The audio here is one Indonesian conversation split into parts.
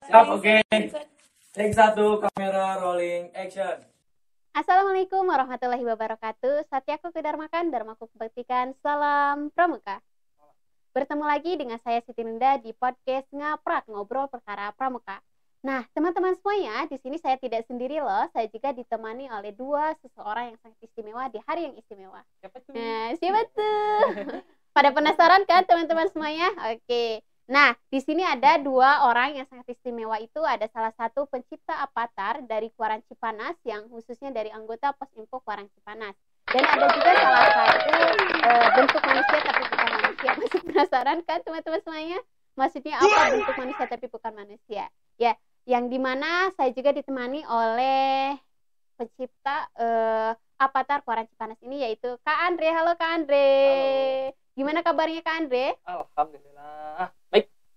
Siap, oke. Take satu, kamera rolling, action. Assalamualaikum warahmatullahi wabarakatuh. Satyaku Kedarmakan, Dharmaku Kebaktikan, salam pramuka. Bertemu lagi dengan saya Siti Nunda di podcast Ngaprak Ngobrol Perkara Pramuka. Nah, teman-teman semuanya, di sini saya tidak sendiri loh. Saya juga ditemani oleh dua seseorang yang sangat istimewa di hari yang istimewa. Siapa tuh? Nah, siapa tuh? Pada penasaran kan teman-teman semuanya? Oke. Nah, di sini ada dua orang yang sangat istimewa itu ada salah satu pencipta avatar dari Kuaran Cipanas yang khususnya dari anggota Pos Info Kuaran Cipanas. Dan ada juga salah satu e, bentuk manusia tapi bukan manusia. Masih penasaran kan teman-teman semuanya? Maksudnya apa bentuk manusia tapi bukan manusia? Ya, yang di mana saya juga ditemani oleh pencipta e, avatar Kuaran Cipanas ini yaitu Kak Andre. Halo Kak Andre. Halo. Gimana kabarnya Kak Andre? Alhamdulillah.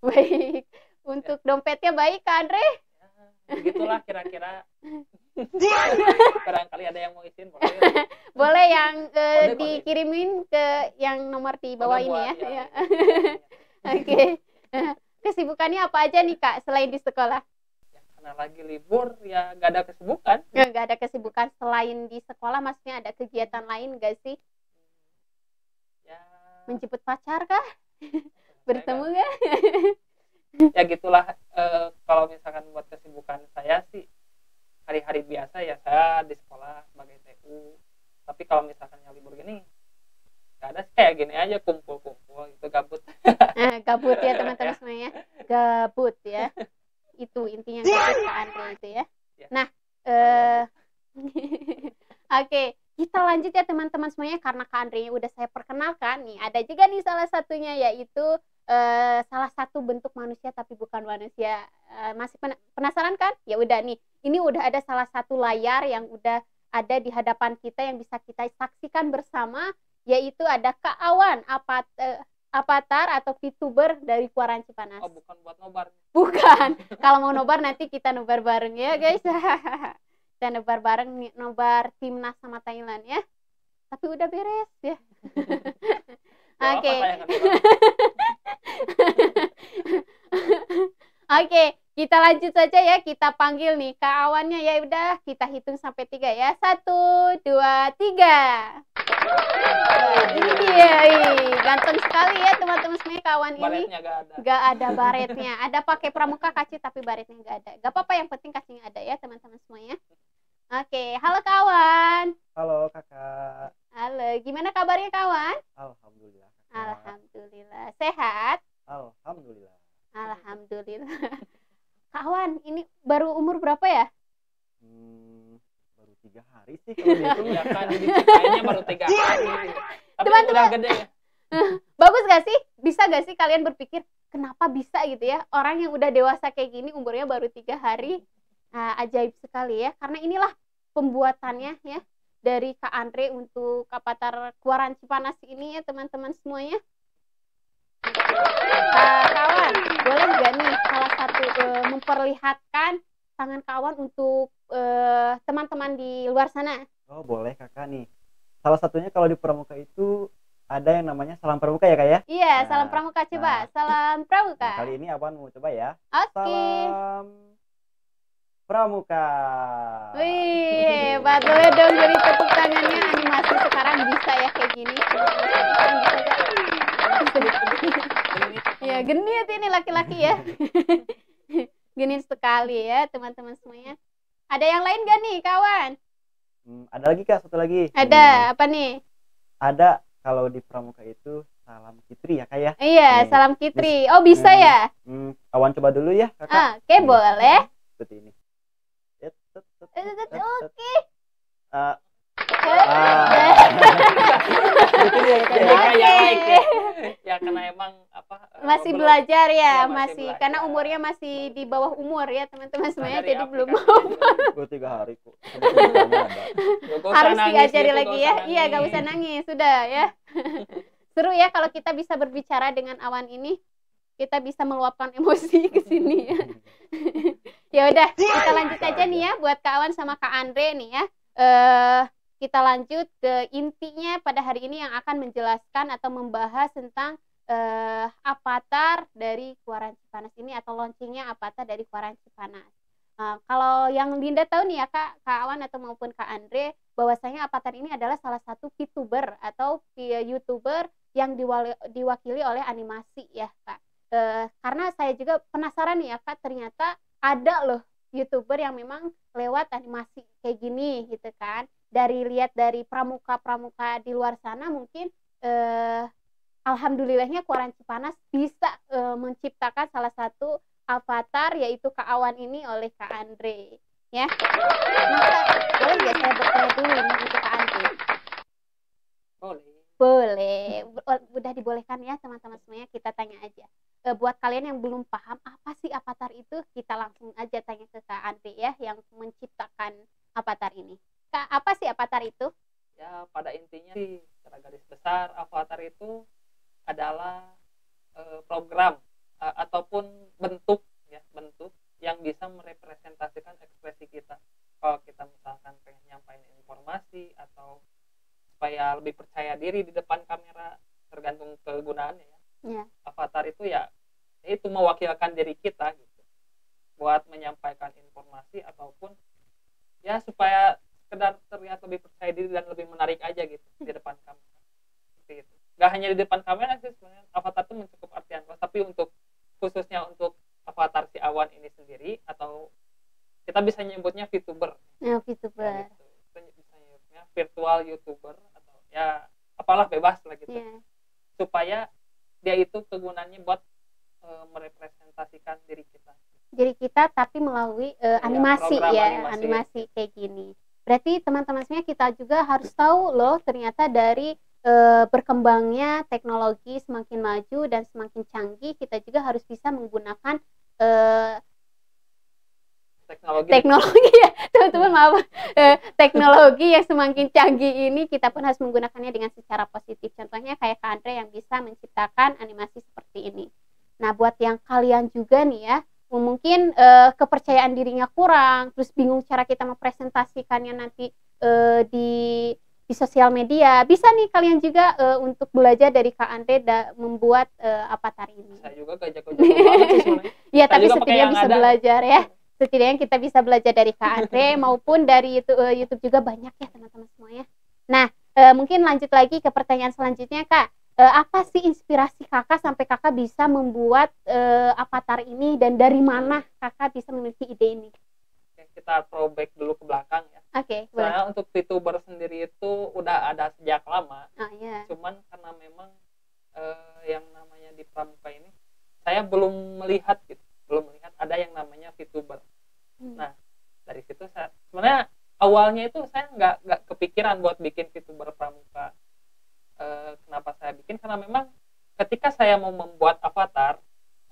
Baik. Untuk dompetnya baik, Kak Andre? Ya, begitulah kira-kira. Barangkali ada yang mau izin boleh. Boleh yang eh, Boleh, boleh. dikirimin ke yang nomor di bawah Boleh ini buat, ya. ya. Ya. Oke. Kesibukannya apa aja nih, Kak, selain di sekolah? Ya, karena lagi libur ya gak ada kesibukan. Ya, nggak ada kesibukan selain di sekolah, maksudnya ada kegiatan lain nggak sih? Ya. Menjemput pacar kah? Bertemu nggak? Ya gitulah eh, kalau misalkan buat kesibukan saya sih hari-hari biasa ya saya di sekolah sebagai TU. Tapi kalau misalkan yang libur gini gak ada sih kayak gini aja kumpul-kumpul itu gabut. Eh, gabut ya teman-teman semuanya. Gabut ya. Itu intinya gabut Kak Andre itu ya. Ya. Nah, eh Oke, kita lanjut ya teman-teman semuanya karena Kak Andre udah saya perkenalkan nih. Ada juga nih salah satunya yaitu eh, salah satu bentuk manusia tapi bukan manusia. Eh, masih pena- penasaran kan? Ya udah nih. Ini udah ada salah satu layar yang udah ada di hadapan kita yang bisa kita saksikan bersama yaitu ada Kak Awan apat eh, avatar atau VTuber dari Kuaran Cipanas. Oh bukan buat nobar. Bukan. Kalau mau nobar nanti kita nobar bareng ya, guys. kita nobar bareng nobar timnas sama Thailand ya. Tapi udah beres ya. Oke. apa, saya nggak bilang. Oke, kita lanjut saja ya. Kita panggil nih Kak Awannya ya udah kita hitung sampai tiga ya. Satu, dua, tiga. Wah, ini dia, Ih, ganteng sekali ya teman-teman semuanya kawan ini. Gak ada. Gak ada baretnya. Ada pakai pramuka kaci tapi baretnya gak ada. Gak apa-apa yang penting kacinya ada ya teman-teman semuanya. Oke, halo kawan. Halo kakak. Halo, gimana kabarnya kawan? Alhamdulillah. kakak. Alhamdulillah. Sehat? Alhamdulillah. Alhamdulillah. Kawan, ini baru umur berapa ya? Hmm, baru tiga hari sih kalau dihitung Ya kan diciptainnya baru tiga hari. Tapi Teman-teman. udah gede ya. Bagus gak sih? Bisa gak sih kalian berpikir kenapa bisa gitu ya? Orang yang udah dewasa kayak gini umurnya baru tiga hari. Nah, ajaib sekali ya. Karena inilah pembuatannya ya dari Kak Andre untuk Kapatar Kuaran Cipanas ini ya teman-teman semuanya. Kak kawan, boleh nggak nih salah satu eh, memperlihatkan tangan kawan untuk eh, teman-teman di luar sana? Oh boleh kakak nih. Salah satunya kalau di pramuka itu ada yang namanya salam pramuka ya kak ya. Iya, Nah, salam pramuka coba. nah. Salam pramuka. Nah, kali ini abang mau coba ya. Oke. Salam pramuka. Wih, hebat boleh dong beri tepuk tangannya animasi sekarang bisa ya kayak gini. Bisa gak? Ya genit ini laki-laki ya. genit sekali ya teman-teman semuanya. Ada yang lain gak nih kawan? Hmm, ada lagi kak satu lagi. Hmm, Ada apa nih? ada kalau di pramuka itu salam kitri ya kak ya. Iya, Nih, salam kitri. Oh bisa Hmm. ya? Hmm, awan coba dulu ya kakak. Ah, Oke boleh. Seperti ini. Tet, tet, tet, Eh, eh, tet, Oke. Ah, Eh, ah. Jadi ya. Oke. kayak ya. Ya karena emang apa eh, masih belum- belajar ya, Iya, masih masih belajar. karena umurnya masih di bawah umur ya teman-teman semuanya dari jadi belum. Baru tiga hari kok. Ya, harus diajari gitu, lagi ya iya gak usah nangis sudah ya seru ya kalau kita bisa berbicara dengan awan ini kita bisa meluapkan emosi ke sini ya ya udah kita lanjut aja nih ya buat Kak Awan sama Kak Andre nih ya eh kita lanjut ke intinya pada hari ini yang akan menjelaskan atau membahas tentang eh, avatar dari Kuaran Cipanas ini atau launchingnya avatar dari Kuaran Cipanas. Nah, kalau yang Linda tahu nih ya Kak, Kak Awan atau maupun Kak Andre, bahwasanya Avatar ini adalah salah satu VTuber atau YouTuber yang diwakili oleh animasi ya Kak. E, karena saya juga penasaran nih ya Kak, ternyata ada loh YouTuber yang memang lewat animasi kayak gini gitu kan. Dari lihat dari pramuka-pramuka di luar sana mungkin eh, alhamdulillahnya Kuaran Cipanas bisa eh, menciptakan salah satu avatar yaitu Kak Awan ini oleh Kak Andre ya. Nah, boleh nggak saya bertanya dulu ini untuk Kak Andre? Boleh. Boleh. Udah dibolehkan ya teman-teman semuanya kita tanya aja. E, buat kalian yang belum paham apa sih avatar itu, kita langsung aja tanya ke Kak Andre ya yang menciptakan avatar ini. Apa sih avatar itu? Ya, pada intinya sih secara garis besar avatar itu adalah e, program ataupun bentuk ya bentuk yang bisa merepresentasikan ekspresi kita kalau kita misalkan pengen nyampaikan informasi atau supaya lebih percaya diri di depan kamera tergantung kegunaannya ya yeah. avatar itu ya, itu mewakilkan diri kita gitu buat menyampaikan informasi ataupun ya supaya terlihat lebih percaya diri dan lebih menarik aja gitu di depan kamera seperti itu gak hanya di depan kamera sih sebenarnya avatar itu mencukup artian tapi untuk khususnya untuk avatar si awan ini sendiri atau kita bisa nyebutnya VTuber. Ya, VTuber. Ya, gitu. Kita bisa nyebutnya virtual YouTuber atau ya apalah bebas lah gitu. Yeah. Supaya dia itu kegunaannya buat e, merepresentasikan diri kita. Diri kita tapi melalui e, animasi ya, animasi, animasi kayak gini. Berarti teman-teman semuanya kita juga harus tahu loh ternyata dari e, berkembangnya teknologi semakin maju dan semakin canggih, kita juga harus bisa menggunakan e, teknologi. teknologi ya. Teman-teman maaf. E, teknologi yang semakin canggih ini kita pun harus menggunakannya dengan secara positif. Contohnya kayak Kak Andre yang bisa menciptakan animasi seperti ini. Nah buat yang kalian juga nih ya mungkin e, kepercayaan dirinya kurang terus bingung cara kita mempresentasikannya nanti e, di di sosial media. Bisa nih kalian juga uh, untuk belajar dari Kak Andre da, membuat uh, avatar ini. Saya juga gak jago-jago Iya, tapi setidaknya bisa ada. belajar ya. Setidaknya kita bisa belajar dari Kak Andre maupun dari YouTube, uh, YouTube juga banyak ya teman-teman semuanya. Nah, uh, mungkin lanjut lagi ke pertanyaan selanjutnya Kak. Uh, apa sih inspirasi kakak sampai kakak bisa membuat uh, avatar ini dan dari mana kakak bisa memiliki ide ini? kita throwback dulu ke belakang ya. Oke. Okay, Soalnya untuk VTuber sendiri itu udah ada sejak lama. Oh, yeah. Cuman karena memang uh, yang namanya di Pramuka ini saya belum melihat gitu, belum melihat ada yang namanya VTuber. Hmm. Nah dari situ saya sebenarnya awalnya itu saya nggak nggak kepikiran buat bikin VTuber Pramuka. Uh, kenapa saya bikin? Karena memang ketika saya mau membuat avatar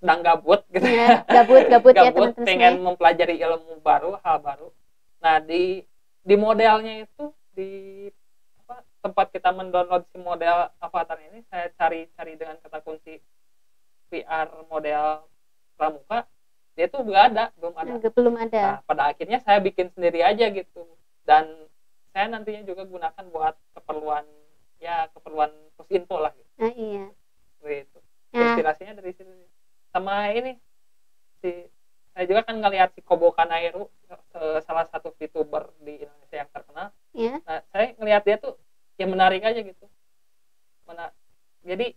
sedang gabut gitu. Ya, gabut gabut, ya teman-teman pengen ya. mempelajari ilmu baru hal baru. Nah di di modelnya itu di apa, tempat kita mendownload si model avatar ini saya cari cari dengan kata kunci VR model pramuka dia tuh nggak ada belum ada. Belum ada. Nah, pada akhirnya saya bikin sendiri aja gitu. Dan saya nantinya juga gunakan buat keperluan ya keperluan pos info lah gitu. nah, iya Seperti itu nah. inspirasinya dari situ sama ini si saya juga kan ngelihat si Kobo Kanairu salah satu VTuber di Indonesia yang terkenal. Yeah. Nah, saya ngelihat dia tuh yang menarik aja gitu. Mana jadi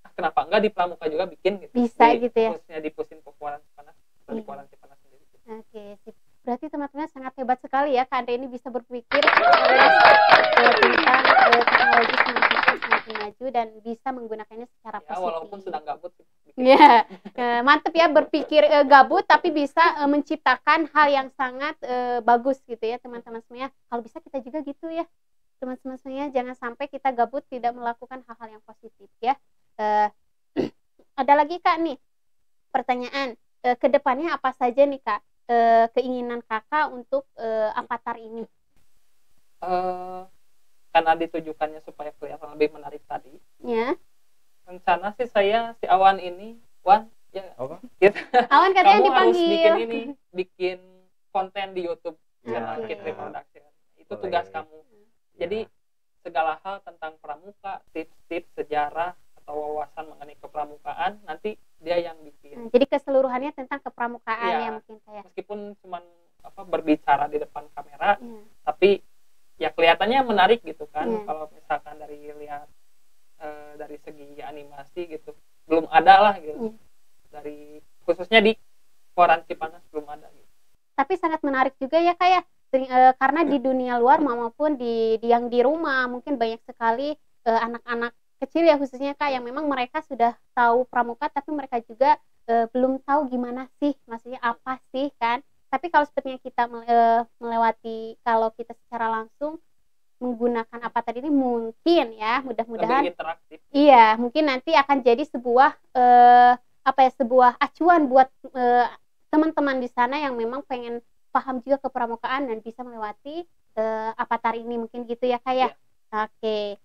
ah, kenapa enggak di Pramuka juga bikin gitu. Bisa di, gitu ya. Khususnya di Pusin Panas atau yeah. di Kuaran Cipanas sendiri. Gitu. Oke, okay, sip. Berarti teman-teman sangat hebat sekali ya Kak Andre ini bisa berpikir tentang teknologi semakin semakin maju dan bisa menggunakannya secara ya, positif. walaupun sedang gabut. Ya, yeah. mantep ya berpikir uh, gabut tapi bisa uh, menciptakan hal yang sangat uh, bagus gitu ya teman-teman semuanya. Kalau bisa kita juga gitu ya teman-teman semuanya jangan sampai kita gabut tidak melakukan hal-hal yang positif ya. Uh, ada lagi kak nih pertanyaan uh, ke depannya apa saja nih kak uh, keinginan kakak untuk uh, avatar ini? Uh, karena ditujukannya supaya kelihatan lebih menarik tadi. Ya. Rencana sih saya si Awan ini, Wan, ya. Apa? Gitu. Awan katanya dipanggil. harus bikin ini, bikin konten di YouTube channel okay. Kit Reproduction. Itu tugas kamu. Jadi segala hal tentang pramuka, tips-tips sejarah atau wawasan mengenai kepramukaan nanti dia yang bikin Nah, jadi keseluruhannya tentang kepramukaan Iya. ya mungkin kayak. meskipun cuman apa berbicara di depan kamera Iya. tapi ya kelihatannya menarik gitu kan Iya. kalau misalkan dari lihat eh, dari segi animasi gitu belum ada lah gitu Iya. dari khususnya di koran Cipanas belum ada gitu. Tapi sangat menarik juga ya kayak karena di dunia luar maupun di, di yang di rumah mungkin banyak sekali eh, anak-anak kecil ya khususnya kak yang memang mereka sudah tahu pramuka tapi mereka juga eh, belum tahu gimana sih maksudnya apa sih kan tapi kalau sepertinya kita eh, melewati kalau kita secara langsung menggunakan apa tadi ini mungkin ya mudah-mudahan interaktif Iya, mungkin nanti akan jadi sebuah eh, apa ya sebuah acuan buat eh, teman-teman di sana yang memang pengen paham juga kepramukaan dan bisa melewati eh, avatar ini mungkin gitu ya kayak. Oke.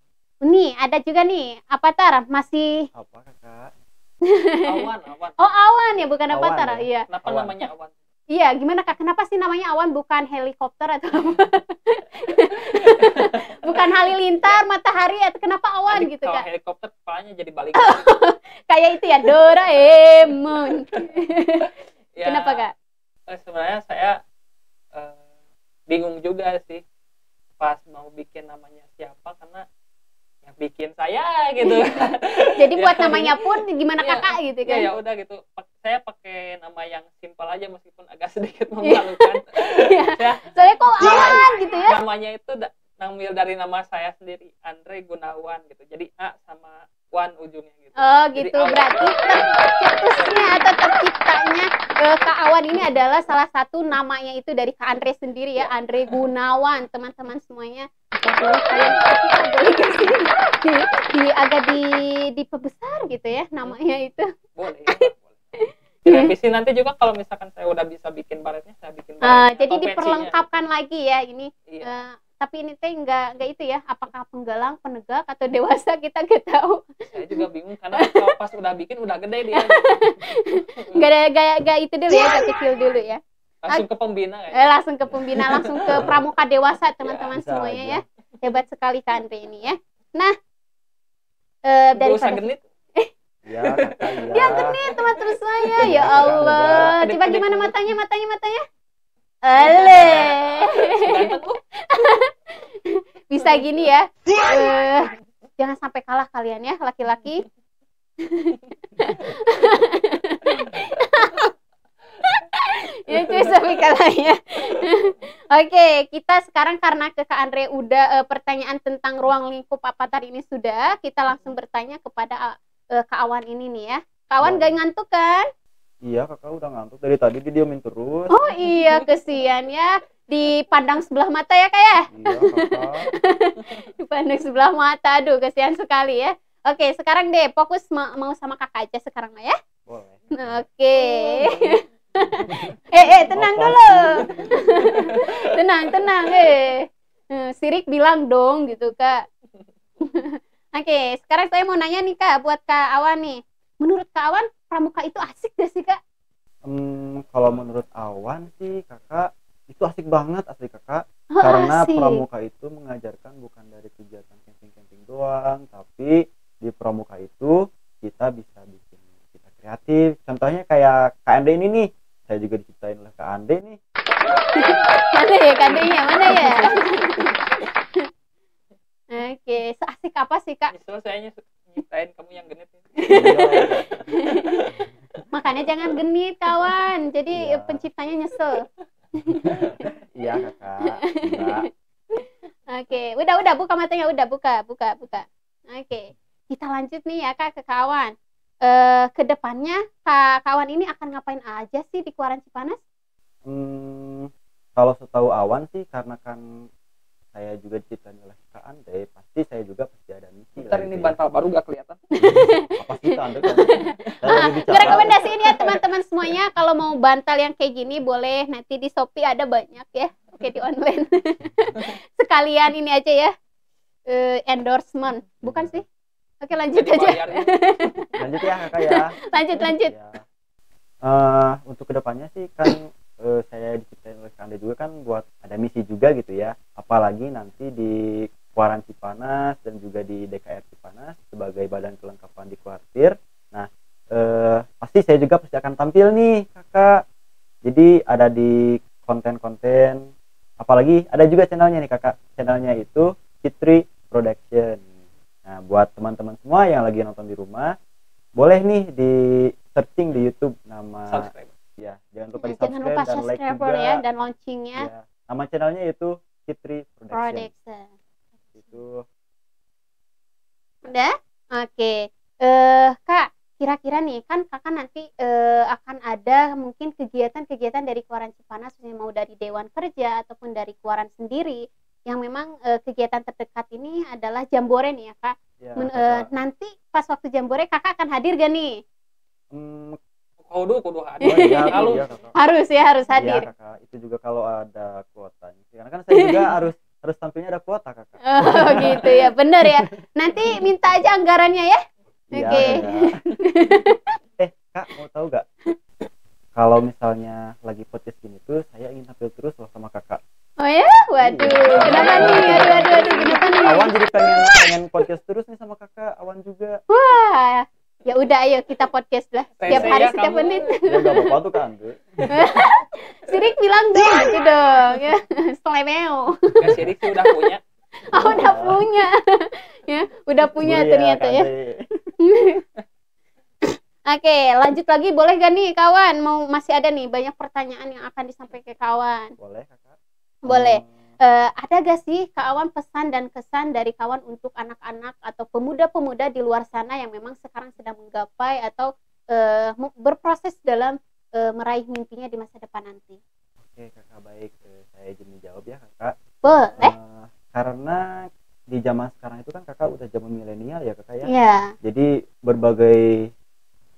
Nih ada juga nih avatar masih apa kakak awan awan oh awan ya bukan Awan avatar ya? iya. kenapa Awan. namanya awan Iya, gimana Kak? Kenapa sih namanya awan bukan helikopter atau apa? bukan halilintar, matahari atau kenapa awan Nanti gitu kalau Kak? helikopter kepalanya jadi balik Kayak itu ya Doraemon. Ya, Kenapa Kak? eh, sebenarnya saya eh, bingung juga sih pas mau bikin namanya siapa karena yang bikin saya gitu Jadi Ya, buat namanya pun gimana Iya. kakak gitu ya kan? ya udah gitu saya pakai nama yang simpel aja meskipun agak sedikit memalukan Iya. saya Soalnya kok awan gitu ya? namanya itu ngambil dari nama saya sendiri Andre Gunawan gitu jadi A sama Wan ujungnya gitu Oh Jadi gitu. awan. Berarti tercetusnya atau terciptanya eh, Kak Awan ini adalah salah satu namanya itu dari Kak Andre sendiri ya, Andre Gunawan. Teman-teman semuanya kalian di, di agak di diperbesar gitu ya namanya itu. boleh ya, boleh. Direvisi nanti juga kalau misalkan saya udah bisa bikin baretnya saya bikin Eh, baretnya, jadi atau patchy-nya. diperlengkapkan lagi ya ini. Iya. Eh, tapi ini teh enggak enggak itu ya apakah penggalang penegak atau dewasa kita nggak tahu. Saya juga bingung karena kalau pas udah bikin udah gede dia. Nggak ada gaya gaya itu dulu ya gak kecil dulu ya. Langsung ke pembina eh, kayak langsung ke pembina langsung ke pramuka dewasa teman-teman bisa semuanya aja. ya. Hebat sekali Kak Andre ini ya nah eh, Nggak usah genit ya ya. Genit teman-teman semuanya ya Allah. enggak. coba gimana matanya matanya matanya? Ale. Bisa gini ya. Eh, jangan sampai kalah kalian ya laki-laki. Ya cuy sampai kalah ya oke kita sekarang karena ke Kak Andre udah eh, pertanyaan tentang ruang lingkup avatar ini sudah kita langsung bertanya kepada eh, Kak Awan ini nih ya. Kak Awan gak ngantuk kan? Iya kakak udah ngantuk. Dari tadi didiemin terus. Oh iya kesian ya. Dipandang sebelah mata ya kak ya? Iya kakak. Dipandang sebelah mata. Aduh kesian sekali ya. Oke sekarang deh fokus ma- mau sama kakak aja sekarang ya. Boleh. Oke eh eh tenang Apa dulu. Tenang tenang eh. Eh, sirik bilang dong gitu kak. Oke sekarang saya mau nanya nih kak buat kak Awan nih. Menurut kak Awan pramuka itu asik gak sih kak? Hmm, kalau menurut Awan sih kakak itu asik banget asli kakak. Oh, karena asik. pramuka itu mengajarkan bukan dari kegiatan camping-camping doang tapi di pramuka itu kita bisa bikin kita kreatif. Contohnya kayak Ande ini nih saya juga diciptain oleh Kak Ande nih. Mana ya kadenya mana ya? Oke seasik apa sih kak? Justru saya nyiptain kamu yang genit ya. makanya jangan genit kawan. Jadi Iya. penciptanya nyesel. Iya kakak. Mbak. oke udah udah buka matanya udah buka buka buka. Oke kita lanjut nih ya kak ke kawan eh ke depannya kak kawan ini akan ngapain aja sih di Kuaran Cipanas Hmm, kalau setahu Awan sih karena kan saya juga diciptain oleh Kak Ande pasti saya juga pasti ada misi Ntar ini gitu ya. bantal baru gak kelihatan. apa sih Kak bicara Merekomendasiin ya teman-teman semuanya kalau mau bantal yang kayak gini boleh nanti di Shopee ada banyak ya. Oke di online. Sekalian ini aja ya. eh, endorsement. Bukan sih? Oke lanjut Nggak aja. lanjut ya kakak ya. Lanjut lanjut. Ya. Eh, untuk ke depannya sih kan eh, saya diciptain oleh Kak Ande juga kan buat ada misi juga gitu ya. Apalagi nanti di Kuaran Cipanas dan juga di DKR Cipanas sebagai badan kelengkapan di saya juga pasti akan tampil nih kakak. Jadi ada di konten-konten apalagi ada juga channelnya nih kakak. Channelnya itu Fitri Production nah buat teman-teman semua yang lagi nonton di rumah boleh nih di searching di YouTube nama subscribe ya jangan lupa di Jangan subscribe lupa dan like juga ya dan launchingnya Ya, nama channelnya itu Fitri Production Production. itu Udah? Oke. Eh, Kak, kira-kira nih kan Kakak nanti eh, akan ada mungkin kegiatan-kegiatan dari Kuaran Cipanas misalnya mau dari Dewan Kerja ataupun dari Kuaran sendiri yang memang eh, kegiatan terdekat ini adalah jambore nih ya Kak. ya, Men- kakak. nanti pas waktu jambore Kakak akan hadir gak nih? Hmm, kudu kudu oh hadir lalu iya, kakak. Harus ya, harus Iya, hadir. kakak itu juga kalau ada kuotanya karena kan saya juga harus harus tampilnya ada kuota kakak Oh gitu ya, bener ya. Nanti minta aja anggarannya ya. Iya, Oke. Kakak. eh kak mau tahu gak kalau misalnya lagi podcast gini tuh saya ingin tampil terus loh sama kakak Oh ya? Waduh, Iya. kenapa nih? Aduh, aduh, aduh, kenapa nih? awan jadi pengen pengen podcast terus nih sama kakak awan juga Wah, ya udah ayo kita podcast lah. Setiap Tese hari ya setiap kamu. menit. ya gak apa-apa tuh kan tuh Sirik bilang dong gitu dong. Ya, Selemeo. nggak sirik sih udah punya Oh, udah punya. ya, udah punya Iya, ternyata ya. Oke, lanjut lagi boleh gak nih kawan? Mau masih ada nih banyak pertanyaan yang akan disampaikan ke kawan. boleh kakak Boleh. Eh, ada gak sih kawan pesan dan kesan dari kawan untuk anak-anak atau pemuda-pemuda di luar sana yang memang sekarang sedang menggapai atau mu- berproses dalam eh, meraih mimpinya di masa depan nanti? oke kakak baik Eh, saya izin menjawab ya kakak Boleh? Eh, karena di zaman sekarang itu kan kakak udah zaman milenial ya kakak ya Iya. jadi berbagai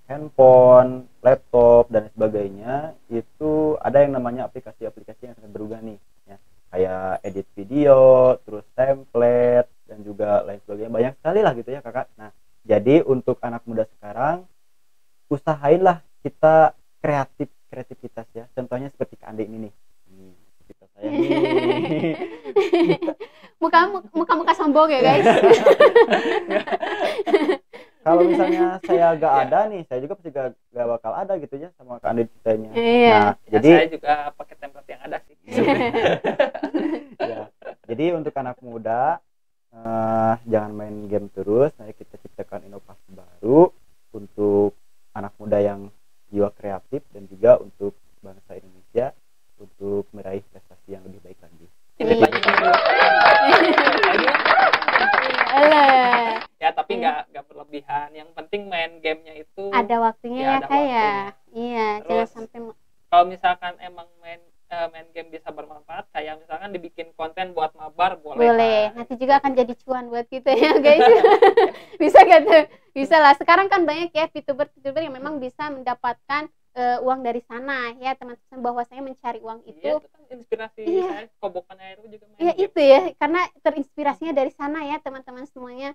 handphone, laptop dan sebagainya itu ada yang namanya aplikasi-aplikasi yang sangat berubah nih. Kayak edit video, terus template dan juga lain sebagainya banyak sekali lah gitu ya kakak. Nah jadi untuk anak muda sekarang usahainlah kita kreatif kreativitas ya. Contohnya seperti Kak Andi ini nih. Nih, kita saya nih. muka muka muka sombong ya guys kalau misalnya saya gak ada nih saya juga pasti gak, gak bakal ada gitu ya sama Kak Andi ceritanya Iya. nah Ya, jadi saya juga pakai template yang ada sih jadi untuk anak muda eh, jangan main game terus. Mari kita ciptakan inovasi baru untuk anak muda yang jiwa kreatif dan juga untuk bangsa Indonesia untuk meraih prestasi yang lebih baik lagi. Alah, ya tapi nggak nggak berlebihan. Yang penting main gamenya itu ada waktunya Ya, ya, ada kak ya? iya jangan sampai kalau misalkan emang main eh, main game bisa bermanfaat kayak misalkan dibikin konten buat mabar boleh boleh. lah. nanti juga akan jadi cuan buat kita ya guys. Bisa gak tuh bisa lah. Sekarang kan banyak ya VTuber VTuber yang memang bisa mendapatkan eh, uang dari sana ya teman-teman. Bahwa saya mencari uang Iya, itu itu kan inspirasi Iya. saya. Kobokan air juga main ya game. itu ya. Karena terinspirasinya dari sana ya teman-teman semuanya.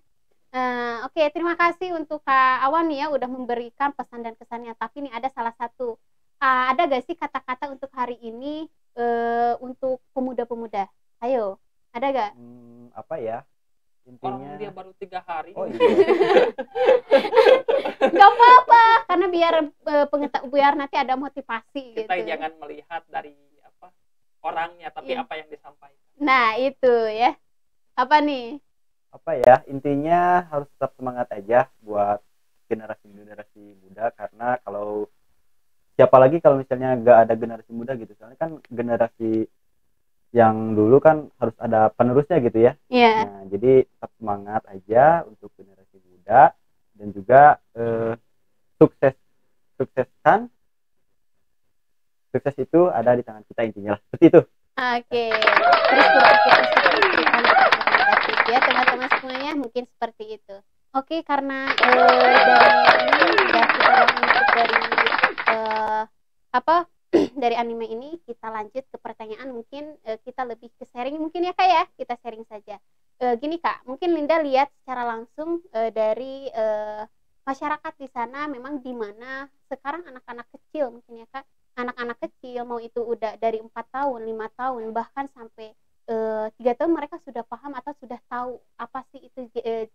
Eh, Oke, terima kasih untuk Kak Awan ya udah memberikan pesan dan kesannya. Tapi nih ada salah satu, ah, ada gak sih kata-kata untuk hari ini eh, untuk pemuda-pemuda? Ayo, ada gak? Hmm, apa ya orang intinya dia baru tiga hari oh iya Gak apa-apa, karena biar eh, pengeta- biar nanti ada motivasi gitu. kita jangan melihat dari apa orangnya tapi Iya. apa yang disampaikan Nah itu ya, apa nih? apa ya intinya harus tetap semangat aja buat generasi generasi muda karena kalau siapa lagi kalau misalnya nggak ada generasi muda gitu? Soalnya kan generasi yang dulu kan harus ada penerusnya gitu ya. Iya, nah jadi tetap semangat aja untuk generasi muda dan juga eh, sukses sukseskan. Sukses itu ada di tangan kita intinya lah. Seperti itu. Oke, terus berpikir negatif ya teman-teman semuanya. Mungkin seperti itu. Oke, karena eh, dari ini udah kita untuk dari eh, apa dari anime ini kita lanjut ke pertanyaan mungkin eh, kita lebih ke sharing mungkin ya kak ya kita sharing saja. Eh, gini kak, mungkin Linda lihat secara langsung eh, dari eh, masyarakat di sana memang di mana sekarang anak-anak kecil mungkin ya kak anak-anak kecil mau itu udah dari empat tahun lima tahun bahkan sampai tiga tahun mereka sudah paham atau sudah tahu apa sih itu eh,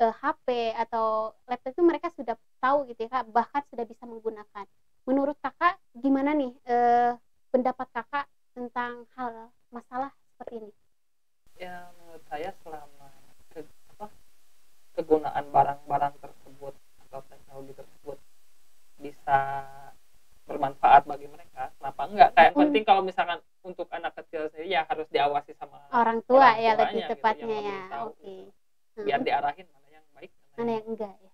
HP atau laptop itu mereka sudah tahu gitu ya kak bahkan sudah bisa menggunakan menurut kakak gimana nih eh, pendapat kakak tentang hal masalah seperti ini ya menurut saya selama ke, apa, kegunaan barang-barang tersebut atau teknologi tersebut bisa bermanfaat bagi mereka kenapa enggak kayak Hmm. penting kalau misalkan untuk anak kecil sendiri ya harus diawasi sama orang tua Orang ya lebih gitu, tepatnya ya lebih tahu oke gitu. Hmm. biar diarahin mana yang baik mana yang enggak ya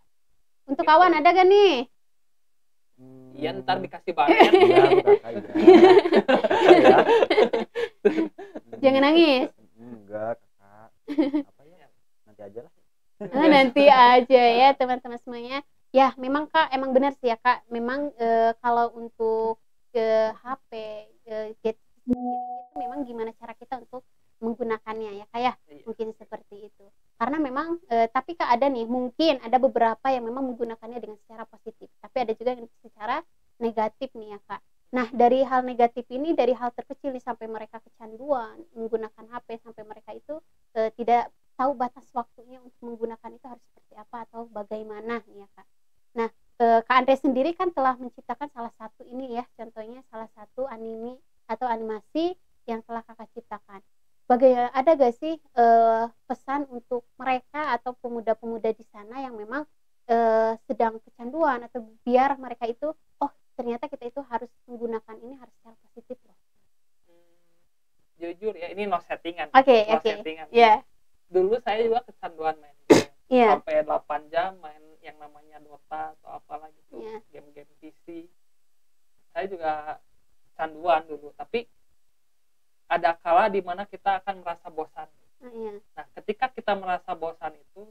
untuk Gitu. kawan ada gak nih Hmm. Iya ntar dikasih barang Iya, Bu Kakak, iya. Jangan nangis Enggak, Kakak. Apa ya? Nanti aja lah. Ah, nanti aja ya teman-teman semuanya ya memang kak emang benar sih ya kak memang eh, kalau untuk ke HP eh, gadget sendiri itu memang gimana cara kita untuk menggunakannya ya kayak Iya. mungkin seperti itu karena memang eh, tapi kak ada nih mungkin ada beberapa yang memang menggunakannya dengan secara positif. Tapi ada juga yang secara negatif nih ya kak. Nah dari hal negatif ini dari hal terkecil nih sampai mereka kecanduan menggunakan HP sampai mereka itu eh, tidak tahu batas waktunya untuk menggunakan itu harus seperti apa atau bagaimana nih ya kak. Nah eh, kak Andre sendiri kan telah menciptakan salah satu ini ya contohnya salah satu anime atau animasi yang telah kakak ciptakan bagaimana ada gak sih eh, pesan untuk mereka atau pemuda-pemuda di sana yang memang eh, sedang kecanduan atau biar mereka itu oh ternyata kita itu harus menggunakan ini harus secara positif loh. Hmm, jujur ya ini no settingan. Oke no oke. settingan. Ya dulu saya juga kecanduan main game. Iya. Sampai 8 jam main yang namanya Dota atau apalah gitu. Iya. game-game PC saya juga kecanduan dulu tapi ada kala di mana kita akan merasa bosan. Ah, iya. Nah ketika kita merasa bosan itu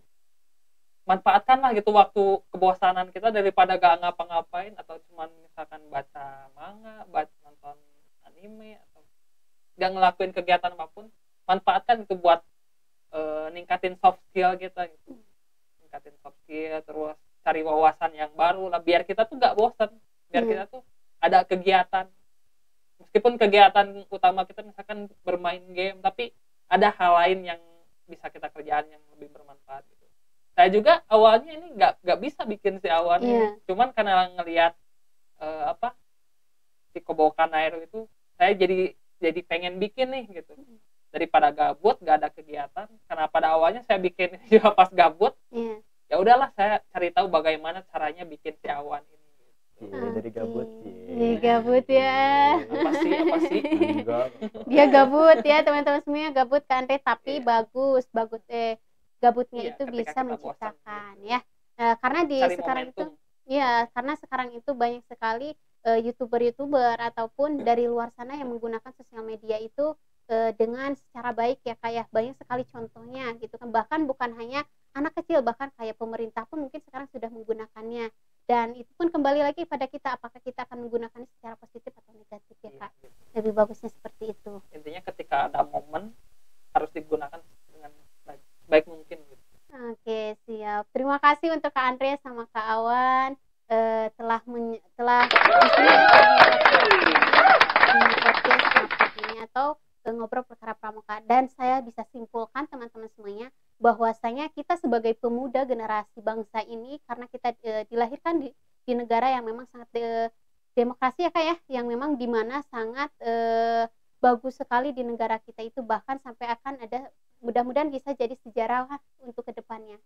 manfaatkanlah gitu waktu kebosanan kita daripada gak ngapa-ngapain atau cuman misalkan baca manga baca nonton anime atau gak ngelakuin kegiatan apa pun manfaatkan itu buat eh, ningkatin soft skill kita gitu. Ningkatin soft skill terus cari wawasan yang baru lah biar kita tuh gak bosan. Biar Hmm. kita tuh ada kegiatan meskipun kegiatan utama kita misalkan bermain game tapi ada hal lain yang bisa kita kerjaan yang lebih bermanfaat gitu. Saya juga awalnya ini nggak nggak bisa bikin si awan Iya. cuman karena ngelihat eh, apa si kobokan air itu saya jadi jadi pengen bikin nih gitu. Daripada gabut nggak ada kegiatan. Karena pada awalnya saya bikin juga pas gabut iya. ya udahlah saya cari tahu bagaimana caranya bikin si awan ini Cie, dari gabut. Oke. cie. Dari gabut ya. apa sih apa sih Enggak. dia gabut ya teman-teman semuanya gabut kan Teh tapi Iya. bagus bagus eh gabutnya Iya, itu bisa menciptakan ya Eh, karena di cari sekarang itu momentum ya karena sekarang itu banyak sekali eh, youtuber-youtuber ataupun dari luar sana yang menggunakan sosial media itu eh, dengan secara baik ya kayak banyak sekali contohnya gitu kan bahkan bukan hanya anak kecil bahkan kayak pemerintah pun mungkin sekarang sudah menggunakannya dan itu pun kembali lagi pada kita apakah kita akan menggunakannya secara positif atau negatif ya Iya, kak gitu. lebih bagusnya seperti itu intinya ketika ada momen harus digunakan dengan baik, baik mungkin gitu. Oke, siap. Terima kasih untuk Kak Andre sama Kak Awan eh, telah telah di sini ya, di podcast atau eh, ngobrol perkara pramuka dan saya bisa simpulkan teman-teman semuanya bahwasanya kita sebagai pemuda generasi bangsa ini karena kita eh, dilahirkan di, di negara yang memang sangat eh, demokrasi ya Kak ya, yang memang di mana sangat eh, bagus sekali di negara kita itu bahkan sampai akan ada mudah-mudahan bisa jadi sejarah untuk ke depannya.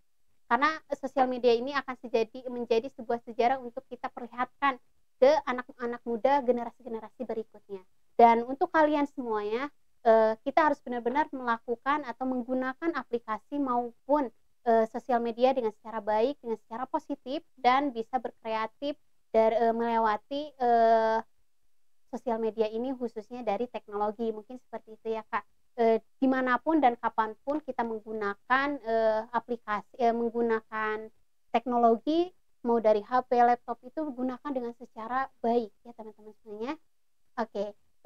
Karena sosial media ini akan menjadi menjadi sebuah sejarah untuk kita perlihatkan ke anak-anak muda generasi-generasi berikutnya. Dan untuk kalian semuanya eh, kita harus benar-benar melakukan atau menggunakan aplikasi maupun eh, sosial media dengan secara baik dengan secara positif dan bisa berkreatif dari eh, melewati eh, sosial media ini khususnya dari teknologi. Mungkin seperti itu ya kak. Eh, di mana pun dan kapan pun kita menggunakan eh, aplikasi eh, menggunakan teknologi mau dari HP laptop itu gunakan dengan secara baik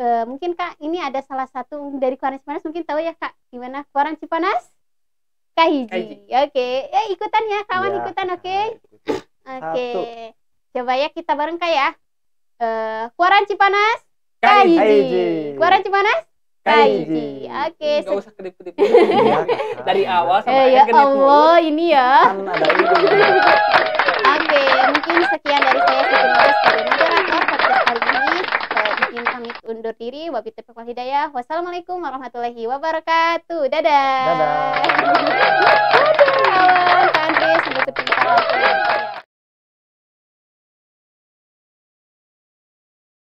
Eh, mungkin kak ini ada salah satu dari Kuaran Cipanas mungkin tahu ya kak gimana Kuaran Cipanas Kahiji Kahiji. oke ya ikutan ya kawan Iya, ikutan oke ikutan. oke Satu. coba ya kita bareng kak ya Eh, Kuaran Cipanas Kahiji. Kahiji Kahiji. Kuaran Cipanas. Kaiji. Oke, nggak usah kedip-kedip Iya, dari awal Eh, sampai ya akhir genit mulu. Allah, ini ya. kan Oke, mungkin sekian dari saya Siti Nurul sebagai moderator podcast kali ini. Min pamit undur diri. Wabi tepuk hidayah. Wassalamualaikum warahmatullahi wabarakatuh. Dadah. Dadah. Dadah. Kawan, Andre, sampai ketemu lagi.